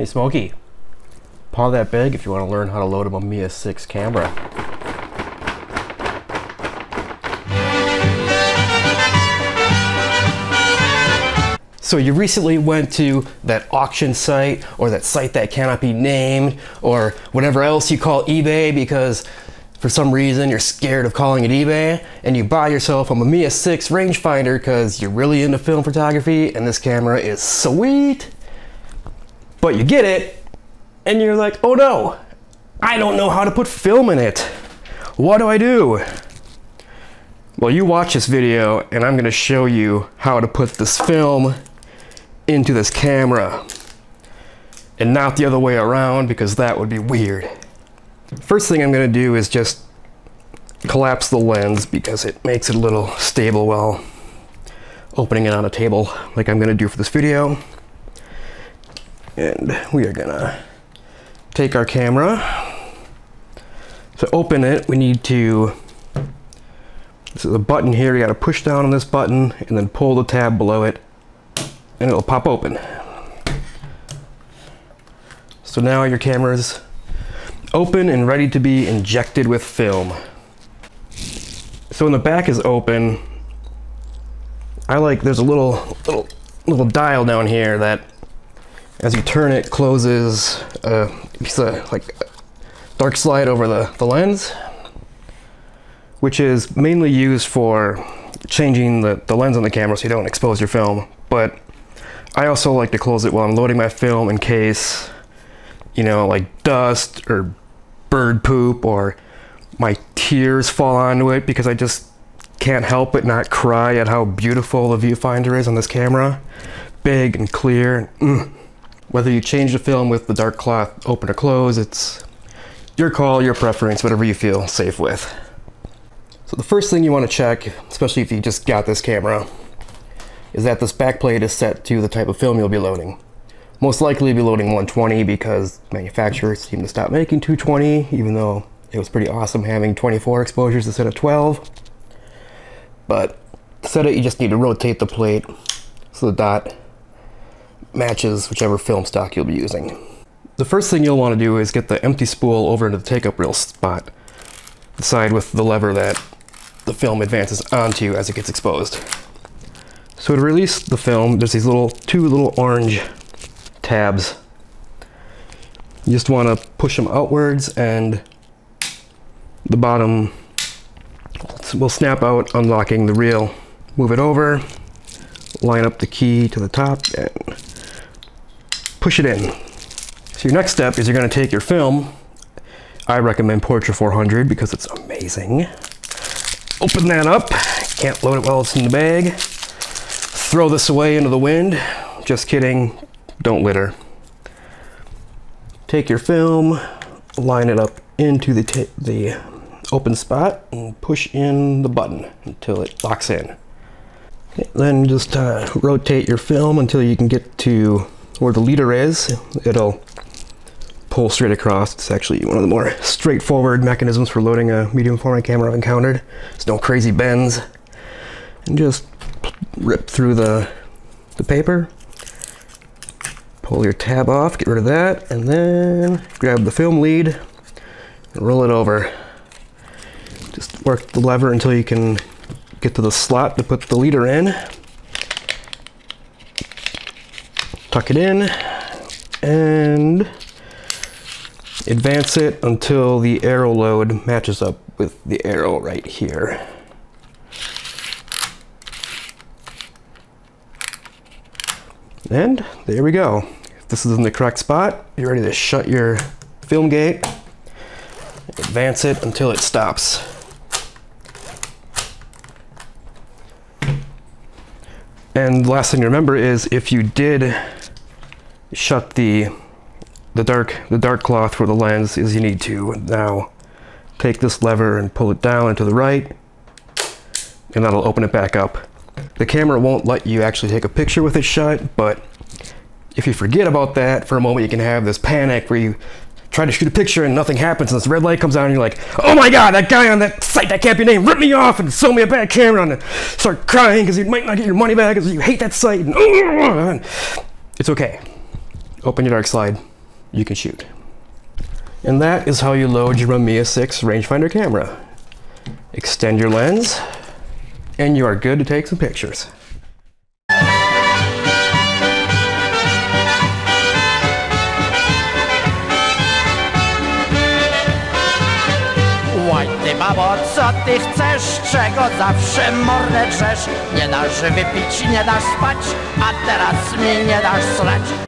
Hey Smokey, paw that big if you want to learn how to load a Mamiya 6 camera. So you recently went to that auction site or that site that cannot be named or whatever else you call eBay because for some reason you're scared of calling it eBay and you buy yourself a Mamiya 6 rangefinder because you're really into film photography and this camera is sweet. But you get it and you're like, oh no, I don't know how to put film in it. What do I do? Well, you watch this video and I'm gonna show you how to put this film into this camera and not the other way around because that would be weird. First thing I'm going to do is just collapse the lens because it makes it a little stable while opening it on a table like I'm going to do for this video. And we are to take our camera. To open it, we need to, this is a button here, you got to push down on this button and then pull the tab below it and it'll pop open. So now your camera's open and ready to be injected with film. So when the back is open, I like, there's a little, little, little dial down here that as you turn it closes a piece of like dark slide over the, the lens, which is mainly used for changing the, the lens on the camera so you don't expose your film. But I also like to close it while I'm loading my film in case, you know, like dust or bird poop or my tears fall onto it because I just can't help but not cry at how beautiful the viewfinder is on this camera. Big and clear. Mm. Whether you change the film with the dark cloth open or close, it's your call, your preference, whatever you feel safe with. So the first thing you want to check, especially if you just got this camera, is that this backplate is set to the type of film you'll be loading. Most likely be loading 120 because manufacturers seem to stop making 220 even though it was pretty awesome having 24 exposures instead of 12. But to set it you just need to rotate the plate so the dot matches whichever film stock you'll be using. The first thing you'll want to do is get the empty spool over into the take-up reel spot. The side with the lever that the film advances onto as it gets exposed. So to release the film, there's these little two little orange tabs. You just want to push them outwards and the bottom will snap out, unlocking the reel. Move it over, line up the key to the top and push it in. So your next step is you're going to take your film. I recommend Portra 400 because it's amazing. Open that up. Can't load it while it's in the bag throw this away into the wind. Just kidding, don't litter. Take your film, line it up into the, the open spot and push in the button until it locks in. Then just uh, rotate your film until you can get to where the leader is. It'll pull straight across. It's actually one of the more straightforward mechanisms for loading a medium format camera I've encountered. There's no crazy bends. And just rip through the, the paper, pull your tab off, get rid of that, and then grab the film lead and roll it over. Just work the lever until you can get to the slot to put the leader in. Tuck it in and advance it until the arrow load matches up with the arrow right here. And there we go. If this is in the correct spot, you're ready to shut your film gate, advance it until it stops. And the last thing to remember is if you did shut the the dark the dark cloth for the lens as you need to now take this lever and pull it down and to the right and that'll open it back up the camera won't let you actually take a picture with it shut, but if you forget about that for a moment, you can have this panic where you try to shoot a picture and nothing happens and this red light comes on and you're like, oh my god, that guy on that site that can't be named ripped me off and sold me a bad camera and start crying because you might not get your money back because you hate that site. And, it's okay. Open your dark slide. you can shoot. And that is how you load your Mamiya 6 rangefinder camera. Extend your lens, and you are good to take some pictures. Ty co ty chcesz? Czego zawsze mordę drzesz? Nie dasz wypić, nie dasz spać, a teraz mi nie dasz slać.